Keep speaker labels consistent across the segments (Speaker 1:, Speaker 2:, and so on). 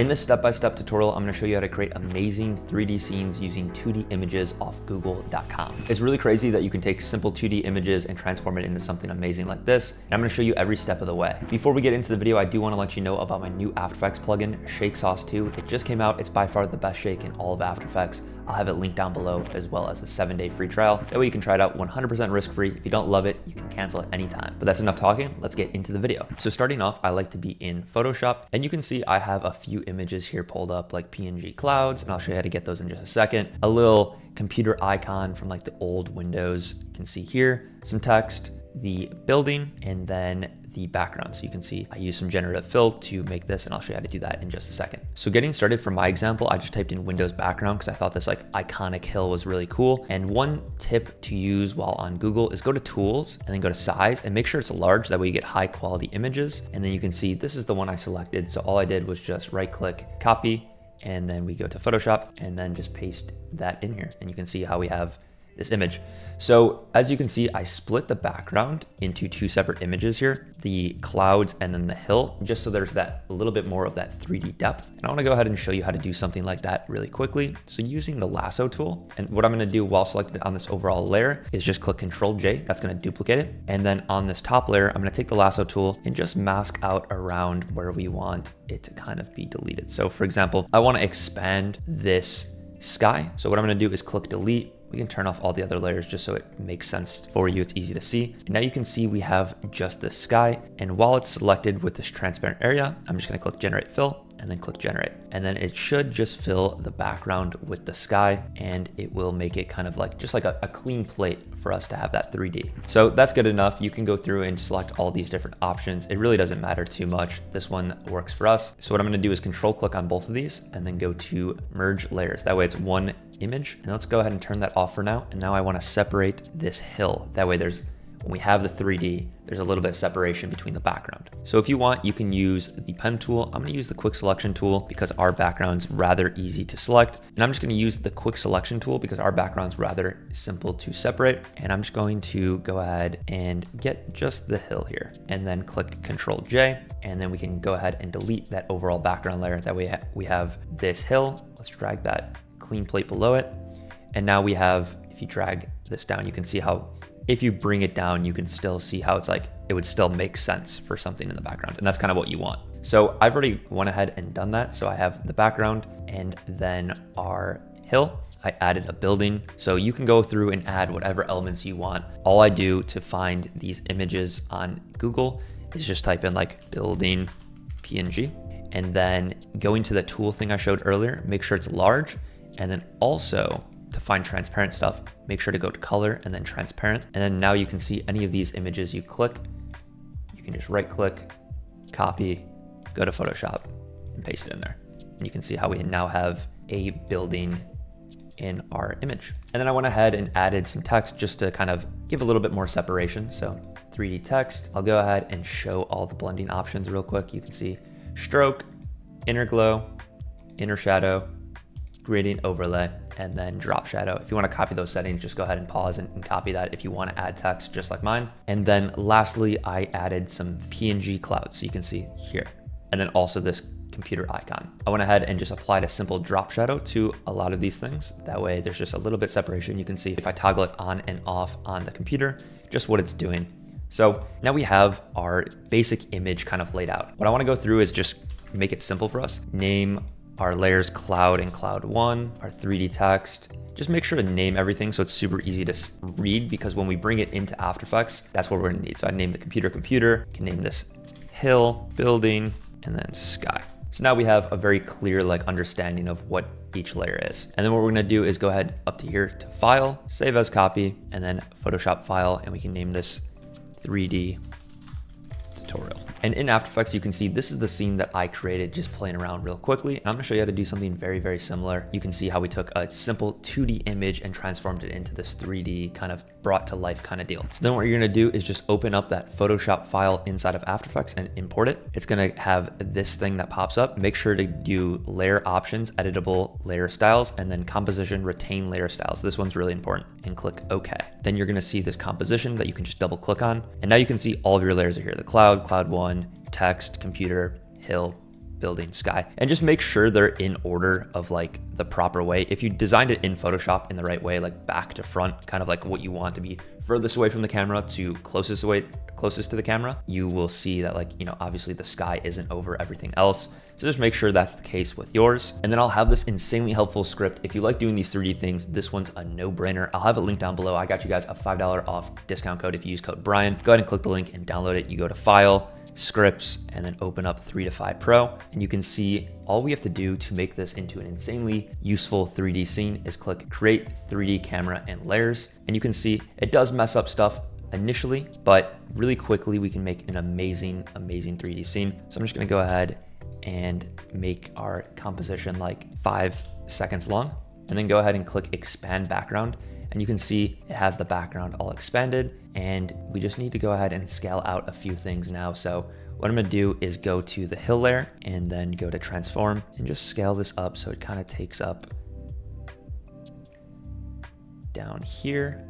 Speaker 1: In this step-by-step tutorial, I'm gonna show you how to create amazing 3D scenes using 2D images off google.com. It's really crazy that you can take simple 2D images and transform it into something amazing like this. And I'm gonna show you every step of the way. Before we get into the video, I do wanna let you know about my new After Effects plugin, Shake Sauce 2. It just came out. It's by far the best shake in all of After Effects. I'll have it linked down below as well as a seven day free trial. That way you can try it out 100% risk free. If you don't love it, you can cancel at any time. But that's enough talking. Let's get into the video. So starting off, I like to be in Photoshop and you can see I have a few images here pulled up like PNG clouds and I'll show you how to get those in just a second. A little computer icon from like the old Windows. You can see here some text, the building, and then the background. So you can see I use some generative fill to make this and I'll show you how to do that in just a second. So getting started for my example, I just typed in Windows background because I thought this like iconic hill was really cool. And one tip to use while on Google is go to tools and then go to size and make sure it's large. That way you get high quality images. And then you can see this is the one I selected. So all I did was just right click, copy, and then we go to Photoshop and then just paste that in here. And you can see how we have this image. So as you can see, I split the background into two separate images here, the clouds and then the hill, just so there's that a little bit more of that 3D depth. And I wanna go ahead and show you how to do something like that really quickly. So using the lasso tool, and what I'm gonna do while selected on this overall layer is just click Control J, that's gonna duplicate it. And then on this top layer, I'm gonna take the lasso tool and just mask out around where we want it to kind of be deleted. So for example, I wanna expand this sky. So what I'm gonna do is click delete we can turn off all the other layers just so it makes sense for you. It's easy to see. And now you can see we have just the sky. And while it's selected with this transparent area, I'm just gonna click generate fill and then click generate. And then it should just fill the background with the sky and it will make it kind of like just like a, a, clean plate for us to have that 3D. So that's good enough. You can go through and select all these different options. It really doesn't matter too much. This one works for us. So what I'm gonna do is control click on both of these and then go to merge layers. That way it's one image. And let's go ahead and turn that off for now. And now I wanna separate this hill. That way there's when we have the 3D, there's a little bit of separation between the background. So if you want, you can use the pen tool. I'm gonna use the quick selection tool because our background's rather easy to select. And I'm just gonna use the quick selection tool because our background's rather simple to separate. And I'm just going to go ahead and get just the hill here and then click Control J. And then we can go ahead and delete that overall background layer. That way we have this hill. Let's drag that clean plate below it. And now we have, if you drag this down, you can see how if you bring it down, you can still see how it's like, it would still make sense for something in the background. And that's kind of what you want. So I've already went ahead and done that. So I have the background and then our hill. I added a building. So you can go through and add whatever elements you want. All I do to find these images on Google is just type in like building PNG and then going to the tool thing I showed earlier, make sure it's large and then also to find transparent stuff, make sure to go to color and then transparent. And then now you can see any of these images you click, you can just right click, copy, go to Photoshop and paste it in there. And you can see how we now have a building in our image. And then I went ahead and added some text just to kind of give a little bit more separation. So 3D text, I'll go ahead and show all the blending options real quick. You can see stroke, inner glow, inner shadow, gradient overlay, and then drop shadow. If you wanna copy those settings, just go ahead and pause and, and copy that if you wanna add text just like mine. And then lastly, I added some PNG clouds. So you can see here. And then also this computer icon. I went ahead and just applied a simple drop shadow to a lot of these things. That way there's just a little bit separation. You can see if I toggle it on and off on the computer, just what it's doing. So now we have our basic image kind of laid out. What I wanna go through is just make it simple for us. Name our layers cloud and cloud one, our 3D text. Just make sure to name everything so it's super easy to read because when we bring it into After Effects, that's what we're gonna need. So I name the computer computer, can name this hill, building, and then sky. So now we have a very clear like understanding of what each layer is. And then what we're gonna do is go ahead up to here to file, save as copy, and then Photoshop file, and we can name this 3D tutorial. And in After Effects, you can see this is the scene that I created just playing around real quickly. And I'm gonna show you how to do something very, very similar. You can see how we took a simple 2D image and transformed it into this 3D kind of brought to life kind of deal. So then what you're gonna do is just open up that Photoshop file inside of After Effects and import it. It's gonna have this thing that pops up. Make sure to do layer options, editable layer styles, and then composition, retain layer styles. This one's really important and click OK. Then you're gonna see this composition that you can just double click on. And now you can see all of your layers are here, the cloud, cloud one, text, computer, hill, building, sky, and just make sure they're in order of like the proper way. If you designed it in Photoshop in the right way, like back to front, kind of like what you want to be furthest away from the camera to closest away closest to the camera, you will see that like, you know, obviously the sky isn't over everything else. So just make sure that's the case with yours. And then I'll have this insanely helpful script. If you like doing these 3D things, this one's a no brainer. I'll have a link down below. I got you guys a $5 off discount code if you use code Bryan. Go ahead and click the link and download it. You go to file, scripts, and then open up 3Dify Pro. And you can see all we have to do to make this into an insanely useful 3D scene is click create 3D camera and layers. And you can see it does mess up stuff initially, but really quickly we can make an amazing, amazing 3D scene. So I'm just gonna go ahead and make our composition like five seconds long and then go ahead and click expand background and you can see it has the background all expanded and we just need to go ahead and scale out a few things now. So what I'm gonna do is go to the hill layer and then go to transform and just scale this up so it kind of takes up down here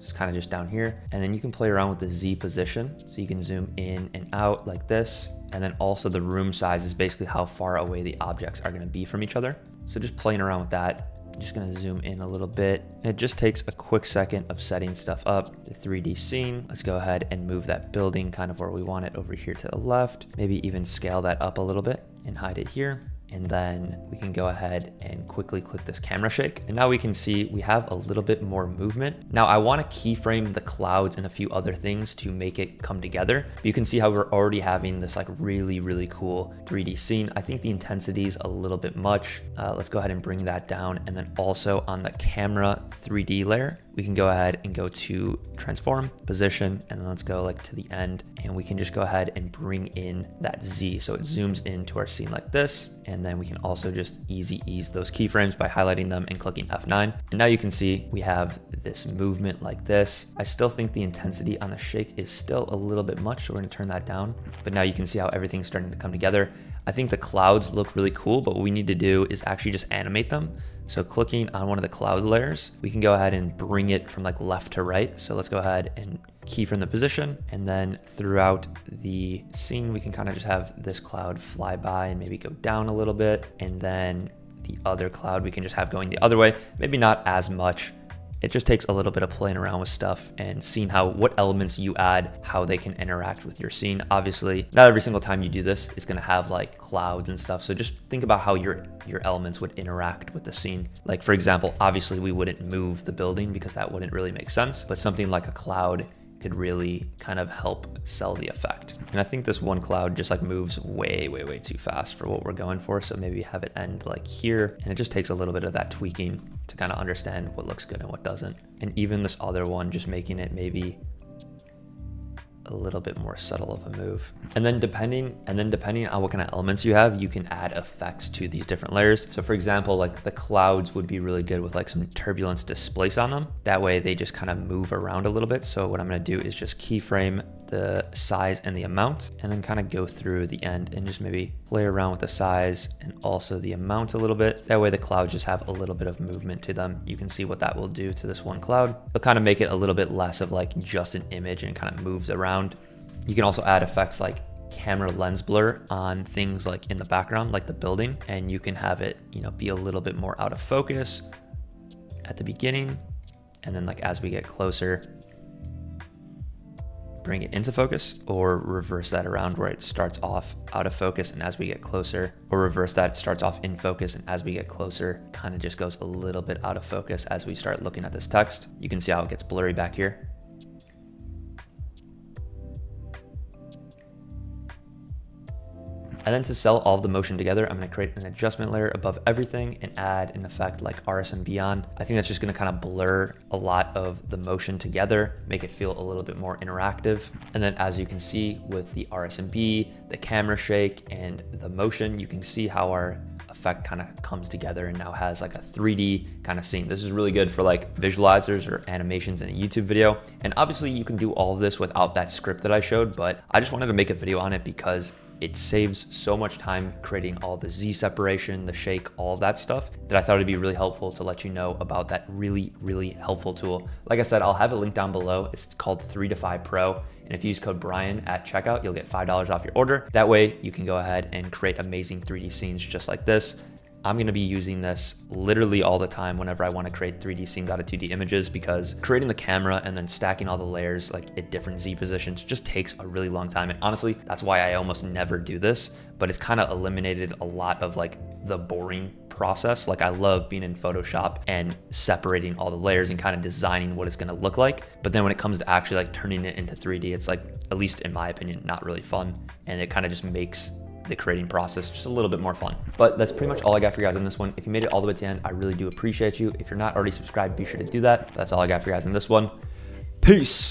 Speaker 1: it's kind of just down here. And then you can play around with the Z position. So you can zoom in and out like this. And then also the room size is basically how far away the objects are gonna be from each other. So just playing around with that. Just gonna zoom in a little bit. And it just takes a quick second of setting stuff up. The 3D scene, let's go ahead and move that building kind of where we want it over here to the left. Maybe even scale that up a little bit and hide it here and then we can go ahead and quickly click this camera shake. And now we can see we have a little bit more movement. Now I wanna keyframe the clouds and a few other things to make it come together. But you can see how we're already having this like really, really cool 3D scene. I think the intensity is a little bit much. Uh, let's go ahead and bring that down. And then also on the camera 3D layer, we can go ahead and go to transform position and then let's go like to the end and we can just go ahead and bring in that Z. So it zooms into our scene like this. And then we can also just easy ease those keyframes by highlighting them and clicking F9. And now you can see we have this movement like this. I still think the intensity on the shake is still a little bit much. So we're gonna turn that down. But now you can see how everything's starting to come together. I think the clouds look really cool, but what we need to do is actually just animate them. So clicking on one of the cloud layers, we can go ahead and bring it from like left to right. So let's go ahead and keyframe the position. And then throughout the scene, we can kind of just have this cloud fly by and maybe go down a little bit. And then the other cloud we can just have going the other way, maybe not as much, it just takes a little bit of playing around with stuff and seeing how what elements you add, how they can interact with your scene. Obviously, not every single time you do this, it's gonna have like clouds and stuff. So just think about how your your elements would interact with the scene. Like for example, obviously we wouldn't move the building because that wouldn't really make sense, but something like a cloud could really kind of help sell the effect. And I think this one cloud just like moves way, way, way too fast for what we're going for. So maybe have it end like here. And it just takes a little bit of that tweaking to kind of understand what looks good and what doesn't. And even this other one, just making it maybe a little bit more subtle of a move. And then depending and then depending on what kind of elements you have, you can add effects to these different layers. So for example, like the clouds would be really good with like some turbulent displace on them. That way they just kind of move around a little bit. So what I'm gonna do is just keyframe the size and the amount and then kind of go through the end and just maybe play around with the size and also the amount a little bit. That way the clouds just have a little bit of movement to them. You can see what that will do to this one cloud. It'll kind of make it a little bit less of like just an image and kind of moves around. You can also add effects like camera lens blur on things like in the background, like the building, and you can have it, you know, be a little bit more out of focus at the beginning. And then like as we get closer, bring it into focus or reverse that around where it starts off out of focus and as we get closer or reverse that it starts off in focus and as we get closer kind of just goes a little bit out of focus as we start looking at this text. You can see how it gets blurry back here. And then to sell all the motion together, I'm gonna create an adjustment layer above everything and add an effect like RSM Beyond. I think that's just gonna kind of blur a lot of the motion together, make it feel a little bit more interactive. And then as you can see with the RSMB, the camera shake, and the motion, you can see how our effect kind of comes together and now has like a 3D kind of scene. This is really good for like visualizers or animations in a YouTube video. And obviously you can do all of this without that script that I showed, but I just wanted to make a video on it because it saves so much time creating all the Z separation, the shake, all that stuff that I thought it'd be really helpful to let you know about that really, really helpful tool. Like I said, I'll have it linked down below. It's called 3Dify Pro. And if you use code Bryan at checkout, you'll get $5 off your order. That way you can go ahead and create amazing 3D scenes just like this. I'm gonna be using this literally all the time whenever I wanna create 3D scenes out of 2D images because creating the camera and then stacking all the layers like at different Z positions just takes a really long time. And honestly, that's why I almost never do this, but it's kind of eliminated a lot of like the boring process. Like I love being in Photoshop and separating all the layers and kind of designing what it's gonna look like. But then when it comes to actually like turning it into 3D, it's like, at least in my opinion, not really fun. And it kind of just makes the creating process just a little bit more fun. But that's pretty much all I got for you guys in this one. If you made it all the way to the end, I really do appreciate you. If you're not already subscribed, be sure to do that. That's all I got for you guys in this one. Peace.